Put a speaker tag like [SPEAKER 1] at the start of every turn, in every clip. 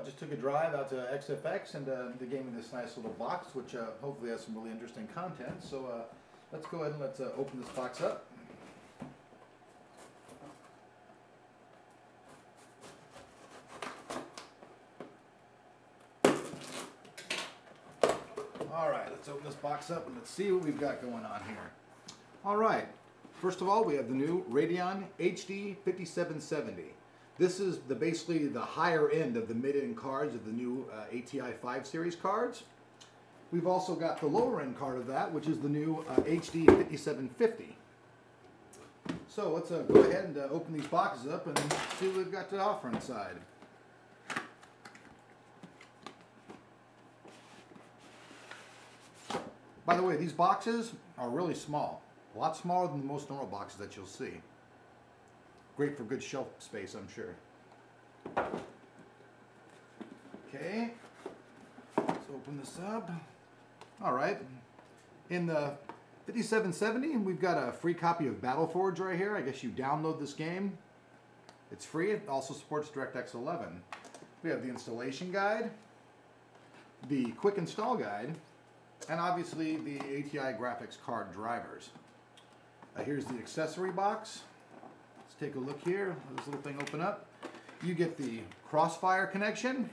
[SPEAKER 1] I just took a drive out to XFX and uh, they gave me this nice little box, which uh, hopefully has some really interesting content. So uh, let's go ahead and let's uh, open this box up. All right, let's open this box up and let's see what we've got going on here. All right, first of all, we have the new Radeon HD 5770. This is the basically the higher end of the mid-end cards of the new uh, ATI 5 series cards. We've also got the lower end card of that, which is the new uh, HD 5750. So let's uh, go ahead and uh, open these boxes up and see what we've got to offer inside. By the way, these boxes are really small. A lot smaller than the most normal boxes that you'll see. Great for good shelf space, I'm sure. Okay, let's open this up. All right, in the 5770, we've got a free copy of Battleforge right here. I guess you download this game. It's free. It also supports DirectX 11. We have the installation guide, the quick install guide, and obviously the ATI graphics card drivers. Uh, here's the accessory box. Take a look here. This little thing open up. You get the crossfire connection,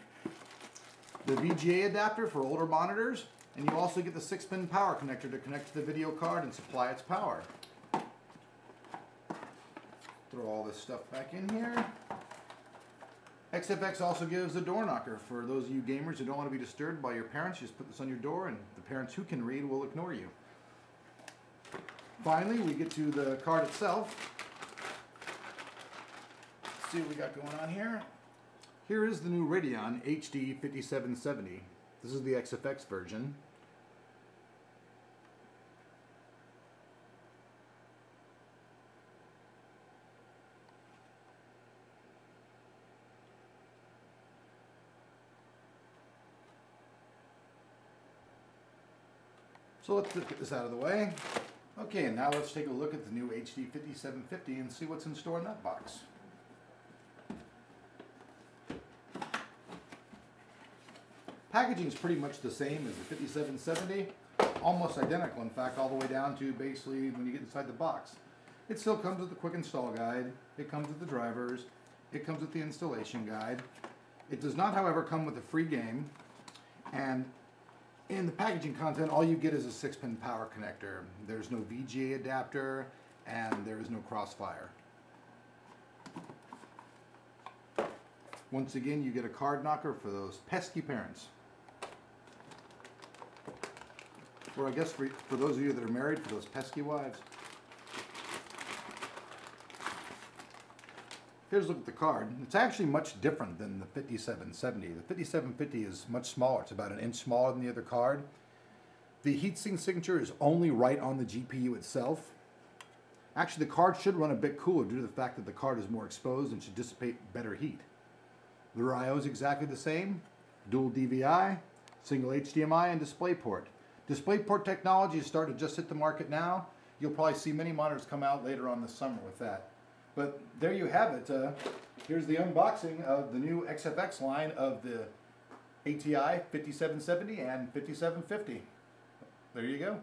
[SPEAKER 1] the VGA adapter for older monitors, and you also get the 6-pin power connector to connect to the video card and supply its power. Throw all this stuff back in here. XFX also gives a door knocker for those of you gamers who don't want to be disturbed by your parents. You just put this on your door and the parents who can read will ignore you. Finally, we get to the card itself. See what we got going on here. Here is the new Radeon HD 5770. This is the XFX version. So let's get this out of the way. Okay, and now let's take a look at the new HD 5750 and see what's in store in that box. Packaging is pretty much the same as the 5770, almost identical in fact, all the way down to basically when you get inside the box. It still comes with the quick install guide, it comes with the drivers, it comes with the installation guide. It does not, however, come with a free game, and in the packaging content, all you get is a six pin power connector. There's no VGA adapter and there is no crossfire. Once again, you get a card knocker for those pesky parents. Or I guess for, for those of you that are married, for those pesky wives. Here's a look at the card. It's actually much different than the 5770. The 5750 is much smaller. It's about an inch smaller than the other card. The heatsink signature is only right on the GPU itself. Actually, the card should run a bit cooler due to the fact that the card is more exposed and should dissipate better heat. The I.O. is exactly the same. Dual DVI, single HDMI, and DisplayPort. DisplayPort technology is starting to just hit the market now. You'll probably see many monitors come out later on this summer with that. But there you have it. Uh, here's the unboxing of the new XFX line of the ATI 5770 and 5750. There you go.